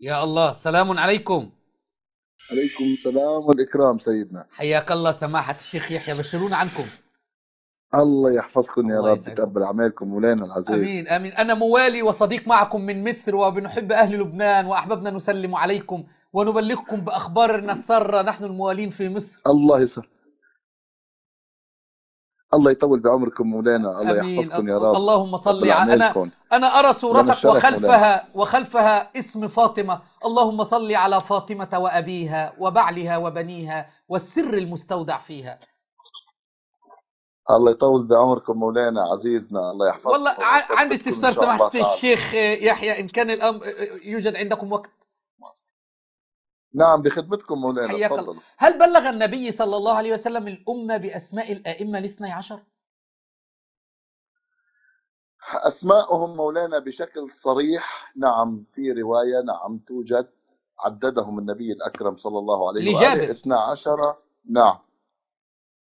يا الله سلام عليكم. عليكم السلام والإكرام سيدنا. حياك الله سماحة الشيخ يحيى بشرونا عنكم؟ الله يحفظكم يا الله رب. يتقبل أعمالكم مولانا العزيز. آمين آمين. أنا موالي وصديق معكم من مصر وبنحب أهل لبنان وأحببنا نسلم عليكم ونبلغكم باخبارنا الساره نحن الموالين في مصر. الله يسر. الله يطول بعمركم مولانا الله آمين. يحفظكم يا رب. اللهم صل على أنا أنا أرى صورتك وخلفها وخلفها اسم فاطمة. اللهم صل على فاطمة وأبيها وبعلها وبنيها والسر المستودع فيها. الله يطول بعمركم مولانا عزيزنا الله يحفظكم والله عندي استفسار سماحه. الشيخ يحيى إن كان الأمر يوجد عندكم وقت؟ نعم بخدمتكم مولانا حياك الله. تفضل هل بلغ النبي صلى الله عليه وسلم الأمة بأسماء الآئمة الاثني عشر؟ أسماءهم مولانا بشكل صريح نعم في رواية نعم توجد عددهم النبي الأكرم صلى الله عليه لجابر. وآله 12 نعم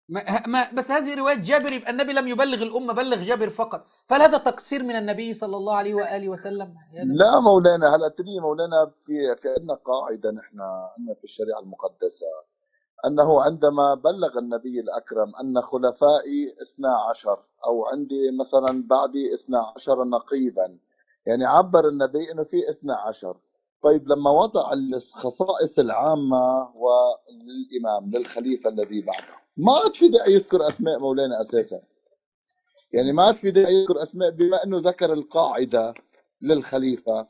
ما ما بس هذه رواية جابر يبقى النبي لم يبلغ الأمة بلغ جابر فقط فهل هذا تقصير من النبي صلى الله عليه وآله وسلم؟ لا مولانا هلا تدري مولانا في في عندنا قاعدة نحن عندنا في الشريعة المقدسة أنه عندما بلغ النبي الأكرم أن خلفائي اثنا عشر أو عندي مثلا بعدي اثنا عشر نقيبا يعني عبر النبي إنه في اثنا عشر طيب لما وضع الخصائص العامة وللامام للخليفة الذي بعده ما عاد في داعي يذكر أسماء مولانا أساسا؟ يعني ما عاد في داعي يذكر أسماء بما أنه ذكر القاعدة للخليفة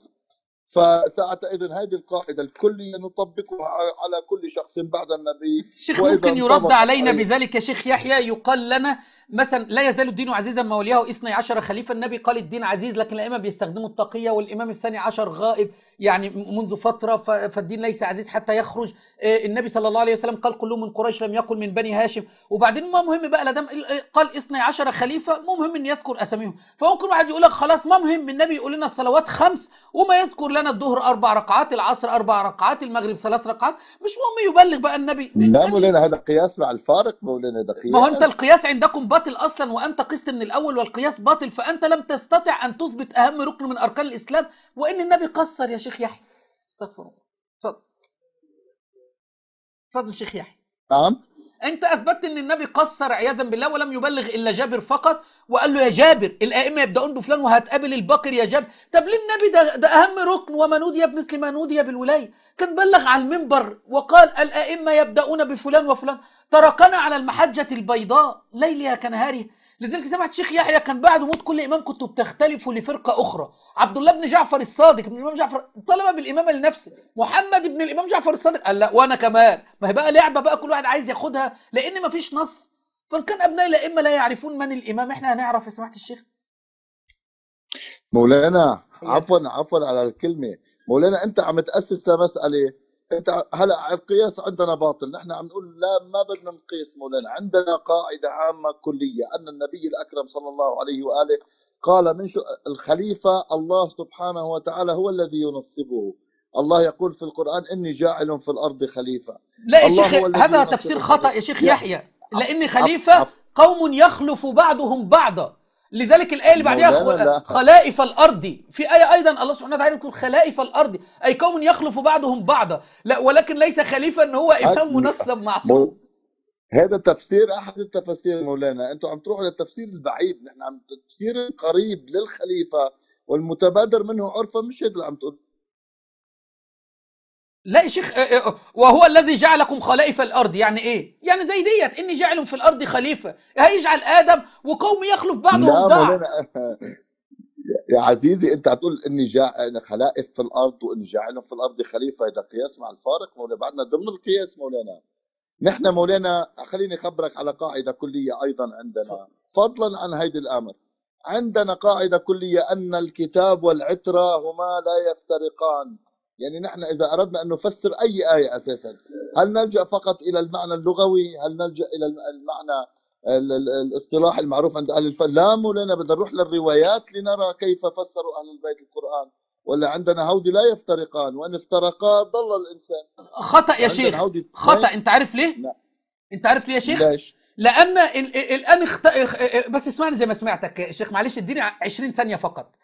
فساعتها إذن هذه القاعدة الكلية نطبقها على كل شخص بعد النبي. الشيخ ممكن يرد علينا عليه- بذلك شيخ يحيى يقال لنا مثلا لا يزال الدين عزيزا ما وليه إثني عشر خليفة. النبي قال الدين عزيز لكن الأئمة بيستخدموا التقية والإمام الثاني عشر غائب يعني منذ فترة ف- فالدين ليس عزيز حتى يخرج. آه، النبي صلى الله عليه وسلم قال كلهم من قريش لم يقل من بني هاشم. وبعدين ما مهم بقى لدم قال إثني عشر خليفة مو مهم أن يذكر أساميهم. فممكن واحد يقول لك خلاص ما مهم. النبي يقول لنا الصلوات خمس وما يذكر لنا الظهر أربع ركعات العصر أربع ركعات المغرب ثلاث ركعات. مش مهم يبلغ بقى النبي. مش لا مولانا هذا قياس مع الفارق مولانا هذا قياس ما هو أنت القياس عندكم باطل أصلا وأنت قست من الأول والقياس باطل فأنت لم تستطع أن تثبت أهم ركن من أركان الإسلام وإن النبي قصر يا شيخ يحيى. استغفر الله. اتفضل اتفضل شيخ يحيى. نعم. انت اثبتت ان النبي قصر عياذا بالله ولم يبلغ الا جابر فقط وقال له يا جابر الائمة يبدأون بفلان وهتقابل الباقر يا جابر. طب ليه النبي ده, ده أهم ركن؟ وما نودي بمثل ما نودي بالولاية. كان بلغ على المنبر وقال الأئمة يبدأون بفلان وفلان. تركنا على المحجة البيضاء ليلها كنهارها. لذلك سمعت شيخ يحيى كان بعد موت كل إمام كنتوا بتختلفوا لفرقة أخرى. عبد الله بن جعفر الصادق ابن الإمام جعفر طلب بالامامه لنفسه. محمد ابن الإمام جعفر الصادق قال لا وأنا كمان. ما هي بقى لعبة بقى كل واحد عايز ياخدها لأن ما فيش نص. فإن كان أبناء الأئمة لا يعرفون من الإمام. إحنا هنعرف يا سماحة الشيخ؟ مولانا. عفوا عفوا على الكلمة. مولانا أنت عم تأسس لمسألة أنت هلا القياس عندنا باطل. نحن عم نقول لا ما بدنا نقيس مولانا. عندنا قاعدة عامة كلية. أن النبي الأكرم صلى الله عليه وآله قال من شو؟ الخليفة الله سبحانه وتعالى هو الذي ينصبه. الله يقول في القرآن إني جاعل في الأرض خليفة. لا يا شيخ هذا تفسير خطأ يا شيخ يحيى. لأن خليفة عف- قوم يخلف بعضهم بعضا. لذلك الآية اللي لا. خل- خلائف الأرض. في آية أيضا الله سبحانه وتعالى يقول خلائف الأرض. أي قوم يخلف بعضهم بعضا. لا ولكن ليس خليفة أن هو إمام منصب معصوم. هذا تفسير أحد التفاسير مولانا. أنتم عم تروحوا للتفسير البعيد. نحن عم التفسير القريب للخليفة والمتبادر منه عرفا مش هذا اللي عم تقول؟ لا يا شيخ وهو الذي جعلكم خلائف الأرض. يعني إيه؟ يعني زي ديت إني جاعل في الأرض خليفة. هيجعل آدم وقوم يخلف بعضهم بعض. يا عزيزي أنت عم تقول اني أنا خلائف في الأرض وإني جاعل في الأرض خليفة؟ هذا قياس مع الفارق مولانا بعدنا ضمن القياس مولانا. نحن مولانا خليني أخبرك على قاعدة كلية أيضا عندنا. فضلا عن هيدي الأمر. عندنا قاعدة كلية أن الكتاب والعترة هما لا يفترقان. يعني نحن إذا أردنا أن نفسر أي آية أساسا هل نلجأ فقط إلى المعنى اللغوي؟ هل نلجأ إلى المعنى ال- ال- الاصطلاح المعروف عند أهل الفن؟ لا مولانا بدنا نروح للروايات لنرى كيف فسروا أهل البيت القرآن. ولا عندنا هودي لا يفترقان. وإن افترقا ضل الإنسان. خطأ يا شيخ. خطأ. أنت عارف ليه؟ لا. أنت عارف ليه يا شيخ؟ ليش؟ لأن ال- ال- الآن اخت... اخ- بس اسمعني زي ما سمعتك يا شيخ. معلش اديني 20 ثانية فقط.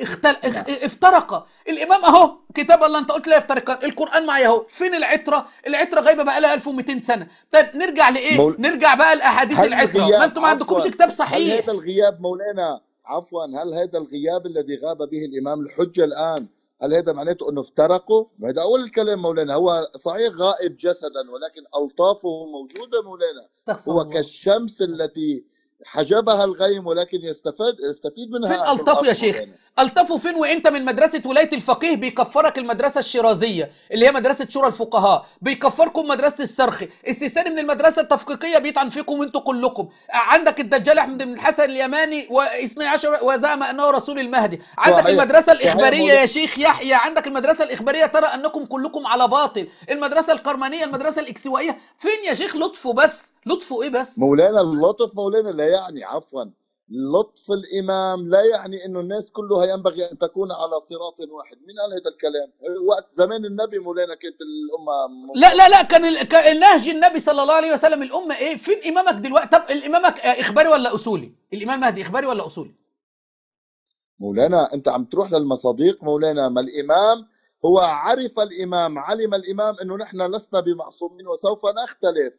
اختل... اخ... نعم افترق. الإمام أهو كتاب الله أنت قلت لا يفترقان القرآن معايا أهو. فين العترة؟ العترة غايبة بقى لها 1200 سنة. طيب نرجع لإيه؟ مول... نرجع بقى لأحاديث هل العترة. ما أنتم ما عندكمش كتاب هل صحيح هذا الغياب مولانا عفوا هل هذا الغياب الذي غاب به الإمام الحجة الآن هل هذا معناته إنه افترقوا؟ هذا أول الكلام مولانا. هو صحيح غائب جسدا ولكن ألطافه موجودة مولانا. استغفر هو الله. كالشمس التي حجبها الغيم ولكن يستفاد يستفيد فين منها أهل الطفوا يا شيخ؟ الطفوا فين وإنت من مدرسة ولاية الفقيه بيكفرك المدرسة الشيرازية اللي هي مدرسة شورى الفقهاء بيكفركم مدرسة السرخي السيستاني من المدرسة التفقيقية بيطعن فيكم أنتوا كلكم. عندك الدجال أحمد بن الحسن اليماني واثني عشر وزعم أنه رسول المهدي. عندك صحيح. المدرسة الإخبارية يا شيخ يحيى عندك المدرسة الإخبارية ترى أنكم كلكم على باطل. المدرسة القرمانيه المدرسة الإكسوائية. فين يا شيخ لطفوا بس؟ لطفوا إيه بس؟ مولانا اللطف مولانا لا يعني عفوا. لطف الإمام لا يعني إنه الناس كلها ينبغي أن تكون على صراط واحد. مين قال هذا الكلام؟ وقت زمان النبي مولانا كانت الأمة لا لا لا كان نهج النبي صلى الله عليه وسلم الأمة إيه؟ فين إمامك دلوقتي؟ طب الإمامك إخباري ولا أصولي؟ الإمام مهدي إخباري ولا أصولي؟ مولانا أنت عم تروح للمصاديق مولانا ما الإمام هو عرف الإمام علم الإمام إنه نحن لسنا بمعصومين وسوف نختلف.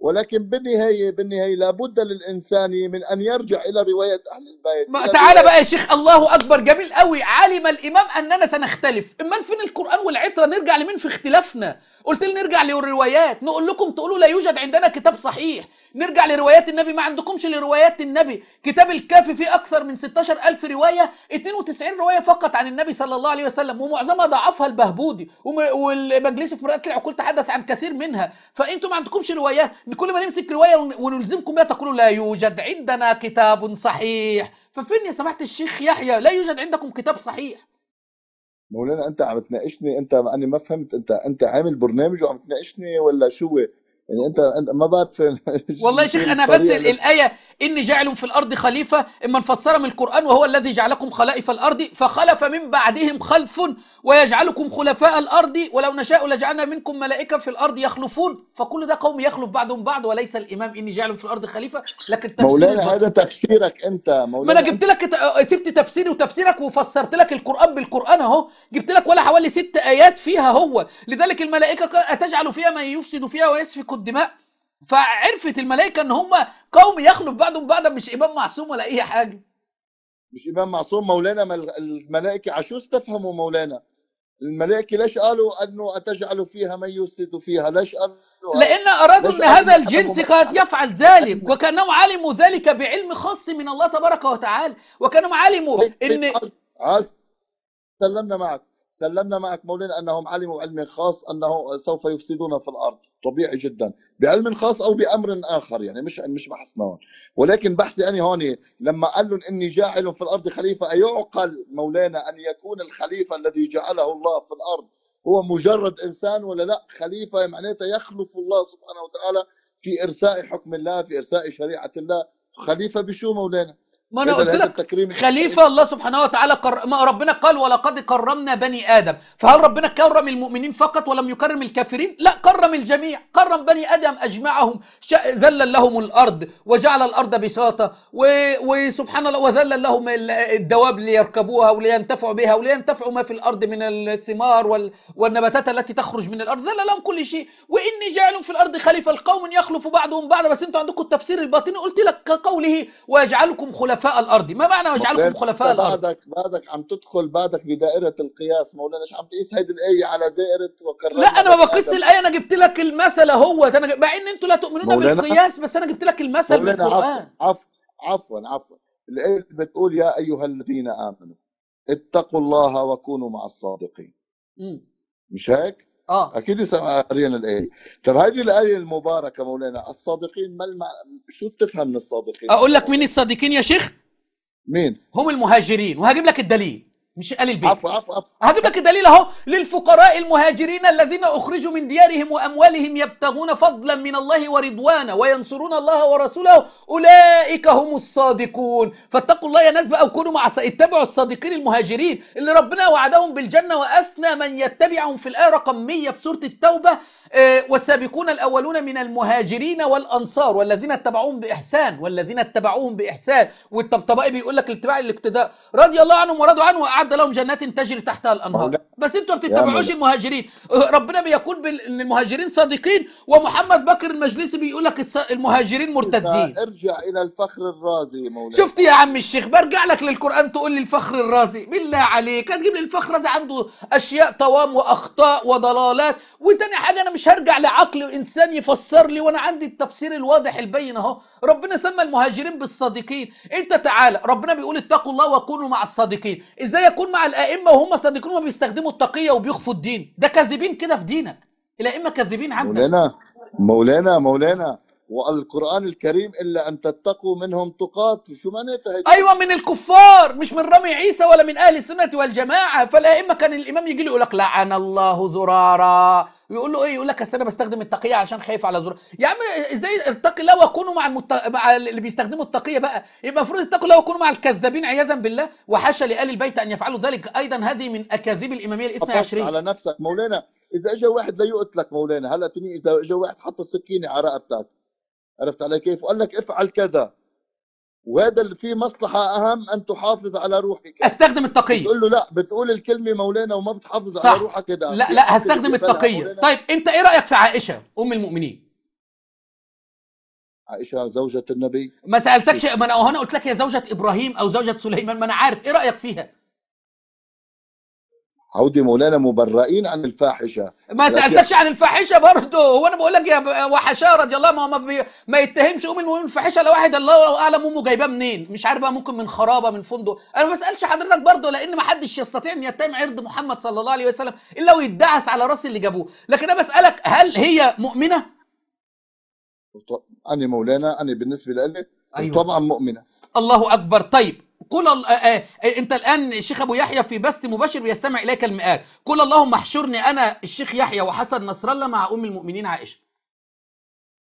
ولكن بالنهايه بالنهاية لابد للإنسان من أن يرجع إلى رواية أهل البيت. ما روايه بقى يا شيخ الله أكبر جميل قوي. علم الإمام أننا سنختلف. امال فين القرآن والعتره نرجع لمين في اختلافنا. قلت لي نرجع للروايات. نقول لكم تقولوا لا يوجد عندنا كتاب صحيح. نرجع لروايات النبي. ما عندكمش لروايات النبي. كتاب الكافي فيه أكثر من 16000 رواية 92 رواية فقط عن النبي صلى الله عليه وسلم ومعظمها ضعفها البهبودي. والمجلس في مرآة العقول تحدث عن كثير منها. فأنتم ما عندكمش روايات. كل ما نمسك رواية ون- ونلزمكم بها تقولوا لا يوجد عندنا كتاب صحيح. ففين يا سماحه الشيخ يحيى لا يوجد عندكم كتاب صحيح. مولانا أنت عم تناقشني أنت أنا ما فهمت انت أنت عامل برنامج وعم تناقشني ولا شو؟ يعني انت أنت ما بعرف والله يا شيخ أنا بس الآية إني جاعل في الأرض خليفة إما نفسرها من القرآن وهو الذي جعلكم خلائف الأرض فخلف من بعدهم خلف ويجعلكم خلفاء الأرض ولو نشاء لجعلنا منكم ملائكة في الأرض يخلفون. فكل ده قوم يخلف بعضهم بعض وليس الإمام إني جاعل في الأرض خليفة. لكن تفسير مولانا هذا تفسيرك أنت ما أنا مولانا جبت لك ت- سبت تفسيري وتفسيرك وفسرت لك القرآن بالقرآن أهو. جبت لك ولا حوالي ست آيات فيها هو. لذلك الملائكة أتجعل فيها من يفسد فيها ويسفك الدماء فعرفت الملائكة إن هم قوم يخلف بعضهم بعضا مش إمام معصوم ولا أي حاجة. مش إمام معصوم مولانا الملائكة عشو استفهموا مولانا؟ الملائكة ليش قالوا أنه أتجعل فيها من يفسد فيها؟ ليش قالوا لأن أرادوا إن هذا الجنس قد يفعل ذلك وكانهم علموا ذلك بعلم خاص من الله تبارك وتعالى وكانهم علموا طيب إن عاد سلمنا معك. سلمنا معك مولانا أنهم علموا بعلم خاص أنه سوف يفسدون في الأرض. طبيعي جدا. بعلم خاص أو بأمر آخر يعني مش مش بحثنا ولكن بحثي أنا هون لما قال لهم إني جاعل في الأرض خليفة أيعقل مولانا أن يكون الخليفة الذي جعله الله في الأرض هو مجرد إنسان ولا لا؟ خليفة معناتها يخلف الله سبحانه وتعالى في إرساء حكم الله في إرساء شريعة الله. خليفة بشو مولانا؟ ما أنا قلت لك التكريم. خليفة الله سبحانه وتعالى كر... ما ربنا قال ولقد كرمنا بني آدم. فهل ربنا كرم المؤمنين فقط ولم يكرم الكافرين؟ لا كرم الجميع. كرم بني آدم أجمعهم. ش... ذلل لهم الأرض وجعل الأرض بساطة. و... وسبحان الله وذلل لهم ال- الدواب ليركبوها ولينتفعوا بها ولينتفعوا ما في الأرض من الثمار وال... والنباتات التي تخرج من الأرض. ذلل لهم كل شيء. وإني جاعل في الأرض خليفة. القوم يخلف بعضهم بعضا بس أنتوا عندكم التفسير الباطني. قلت لك كقوله ويجعلكم خلفاء الأرض. ما معنى مولانا خلفاء إنت الأرض؟ بعدك بعدك عم تدخل بعدك بدائرة القياس مولانا إيش عم تقيس هيدي الآية على دائرة لا وكرمنا أنا ما بقيس الآية أنا جبت لك المثل هو. أنا مع إن أنتوا لا تؤمنون بالقياس بس أنا جبت لك المثل عفوا بالقرآن. عفوا عفوا عفوا اللي بتقول يا أيها الذين آمنوا اتقوا الله وكونوا مع الصادقين. مش هيك؟ آه. أكيد قرينا الآية. طب هذه الآية المباركة مولانا الصادقين ما المع... شو بتفهم من الصادقين؟ أقول لك مين؟ الصادقين يا شيخ؟ مين؟ هم المهاجرين. وهجيب لك الدليل. مش آل البيت. عفوا عفوا عفوا هجيب لك الدليل اهو للفقراء المهاجرين الذين اخرجوا من ديارهم وأموالهم يبتغون فضلا من الله ورضوانا وينصرون الله ورسوله. أولئك هم الصادقون. فاتقوا الله يا ناس بقى وكونوا مع اتبعوا الصادقين المهاجرين اللي ربنا وعدهم بالجنة وأثنى من يتبعهم في الآية. رقم 100 في سورة التوبة. آه، والسابقون الأولون من المهاجرين والأنصار والذين اتبعوهم بإحسان والذين اتبعوهم بإحسان. والطبطبائي بيقول لك الاتباع الاقتداء. رضي الله عنهم ورضوا عنه واعد لهم جنات تجري تحتها الأنهار. مولانا. بس أنتوا ما بتتبعوش. المهاجرين. آه، ربنا بيقول ان المهاجرين صادقين ومحمد بكر المجلسي بيقول لك المهاجرين مرتدين. ارجع إلى الفخر الرازي مولانا. شفت يا عم الشيخ؟ برجع لك للقرآن تقول لي الفخر الرازي. بالله عليك هتجيب لي الفخر الرازي؟ عنده أشياء طوام وأخطاء وضلالات. وتاني حاجة أنا مش هرجع لعقل إنسان يفسر لي وأنا عندي التفسير الواضح البين أهو. ربنا سمى المهاجرين بالصادقين. أنت تعالى ربنا بيقول اتقوا الله وكونوا مع الصادقين. إزاي يكون مع الأئمة وهم صادقين وبيستخدموا التقية وبيخفوا الدين. ده كاذبين كده في دينك. الأئمة كاذبين عندك. مولانا مولانا مولانا والقرآن الكريم إلا أن تتقوا منهم تقات. شو معناتها؟ أيوه من الكفار مش من رمي عيسى ولا من أهل السنة والجماعة. فالأئمة كان الإمام يجي له يقول لك لعن الله زرارا. يقول له إيه؟ يقول لك أصل أنا بستخدم التقية عشان خايف على زرار يا عم إزاي اتقي الله وكونوا مع المت... مع اللي بيستخدموا التقية بقى. يبقى المفروض اتقوا الله وكونوا مع الكذابين عياذا بالله. وحاشا لآل البيت أن يفعلوا ذلك. أيضا هذه من أكاذيب الإمامية الاثنى عشريه على نفسك مولانا إذا إجا واحد ليقتلك مولانا. هلا تني إذا إجا واحد حط السكينة على رقبتك. عرفت علي كيف؟ وقال لك افعل كذا. وهذا اللي فيه مصلحة أهم أن تحافظ على روحك. أستخدم التقيه بتقول له لا بتقول الكلمة مولانا وما بتحافظ صح. على روحك. كده لا لا هستخدم التقيه طيب أنت إيه رأيك في عائشة أم المؤمنين؟ عائشة زوجة النبي. ما سألتكش ما أنا أنا قلت لك يا زوجة إبراهيم أو زوجة سليمان ما أنا عارف. إيه رأيك فيها؟ عودي مولانا مبرئين عن الفاحشة. ما سألتكش عن الفاحشة برضه هو أنا بقول لك يا وحشاه رضي الله ما ما, بي... ما يتهمش ام المؤمنين الفاحشة لو واحد الله أعلم أمه جايباه منين. مش عارف بقى ممكن من خرابة من فندق. أنا ما بسألش حضرتك برضه لأن ما حدش يستطيع إن يتهم عرض محمد صلى الله عليه وسلم إلا ويدعس على رأس اللي جابوه. لكن أنا بسألك هل هي مؤمنة؟ أنا مولانا أنا بالنسبة لي أيوة. طبعا مؤمنة. الله أكبر. طيب قل ال- آه آه أنت الآن الشيخ أبو يحيى في بث مباشر بيستمع إليك المئات قل اللهم احشرني أنا الشيخ يحيى وحسن نصر الله مع أم المؤمنين عائشة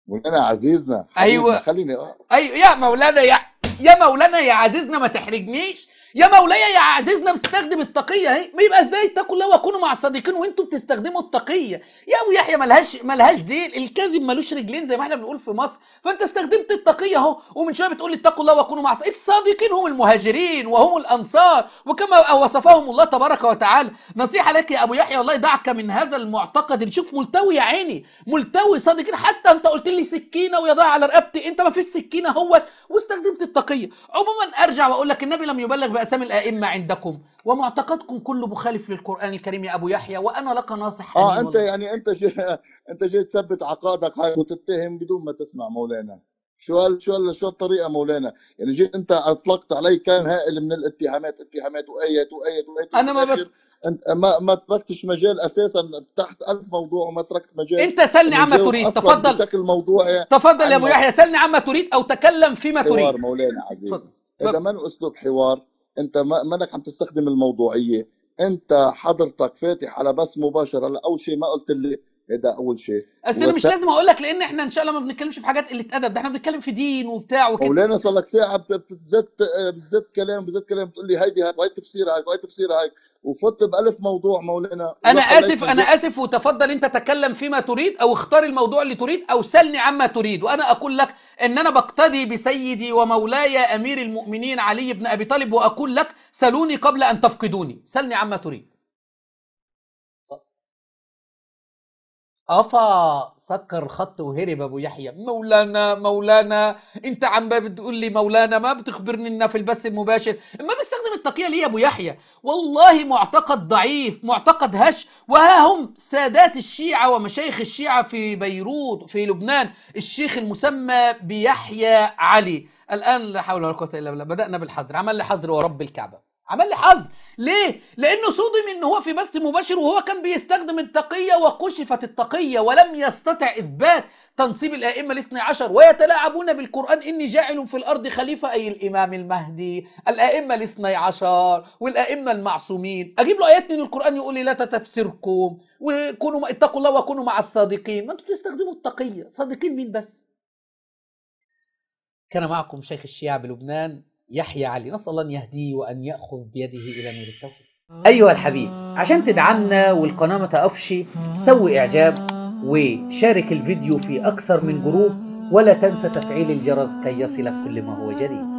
مولانا عزيزنا. حبيبنا، خليني آه. أيوه يا مولانا يا يا مولانا يا عزيزنا ما تحرجنيش. يا مولاي يا عزيزنا بتستخدم التقية اهي. ما يبقى إزاي اتقوا الله وكونوا مع الصادقين وانتوا بتستخدموا التقية. يا ابو يحيى ملهاش ملهاش ديل. الكذب ملوش رجلين زي ما إحنا بنقول في مصر. فانت استخدمت التقية اهو. ومن شوية بتقول لي اتقوا الله وكونوا مع الص- الصادقين هم المهاجرين وهم الأنصار. وكما وصفهم الله تبارك وتعالى. نصيحة لك يا ابو يحيى والله دعك من هذا المعتقد. اللي شوف ملتوي يا عيني. ملتوي صادقين. حتى انت قلت لي سكينة ويضع على رقبتي. انت ما فيش سكينة هو. واستخدمت التقية. عموما أرجع وأقول لك النبي لم يبلغ بأسامي الأئمة عندكم ومعتقدكم كله مخالف للقرآن الكريم يا أبو يحيى وأنا لك ناصح آه أنت والله. يعني أنت جاي أنت جاي تثبت عقائدك هاي وتتهم بدون ما تسمع مولانا. شو هال شو هال شو الطريقة مولانا؟ يعني جيت أنت أطلقت علي كان هائل من الاتهامات اتهامات وآيات وآيات وآيات أنا ما انت ما ما تركتش مجال أساسا فتحت ألف موضوع وما تركت مجال أنت سلني عما تريد. تفضل. بشكل موضوعي تفضل يا أبو يحيى. سلني عما تريد أو تكلم فيما حوار تريد. مولانا عزيز. تفضل. إذا. ما أسلوب حوار؟ أنت ما منك عم تستخدم الموضوعية؟ أنت حضرتك فاتح على بث مباشر. هلا أول شيء ما قلت لي هذا أول شيء. اصل أنا مش لازم أقول لك لأن إحنا إن شاء الله ما بنتكلمش في حاجات قلة أدب. ده إحنا بنتكلم في دين وبتاع وكده. مولانا صار لك ساعة بت- بتزت بتزت كلام بتزت كلام. بتقول لي هيدي هاي تفسير هاي هاي تفسير هاي. وفت بألف موضوع مولانا. آسف أنا مجال- آسف وتفضل أنت تكلم فيما تريد أو اختار الموضوع اللي تريد أو سلني عما تريد. وأنا أقول لك إن أنا بقتدي بسيدي ومولاي أمير المؤمنين علي بن أبي طالب وأقول لك سلوني قبل أن تفقدوني. سلني عما تريد. أفا سكر خط وهرب أبو يحيى. مولانا مولانا أنت عم بتقول لي مولانا ما بتخبرني انها في البث المباشر. ما بيستخدم التقية ليه يا أبو يحيى. والله معتقد ضعيف معتقد هش. وها هم سادات الشيعة ومشايخ الشيعة في بيروت في لبنان. الشيخ المسمى بيحيى علي. الآن لا حول ولا قوة إلا بالله. بدأنا بالحظر عمل لي حظر ورب الكعبة. عمل لي حظ. ليه؟ لأنه صدم إن هو في بث مباشر وهو كان بيستخدم التقية وكشفت التقية ولم يستطع إثبات تنصيب الأئمة الاثني عشر ويتلاعبون بالقرآن إني جاعل في الأرض خليفة أي الإمام المهدي الأئمة الاثني عشر والأئمة المعصومين. أجيب له آيات من القرآن يقول لي لا تفسركم وكونوا اتقوا الله وكونوا مع الصادقين. ما أنتوا تستخدموا التقية. صادقين مين بس؟ كان معكم شيخ الشيعة بلبنان يحيى علي نسأل الله أن يهديه وأن يأخذ بيده إلى نور التوحيد. أيها الحبيب عشان تدعمنا والقناة ما تقفش سوي إعجاب وشارك الفيديو في أكثر من جروب ولا تنسى تفعيل الجرس كي يصلك كل ما هو جديد.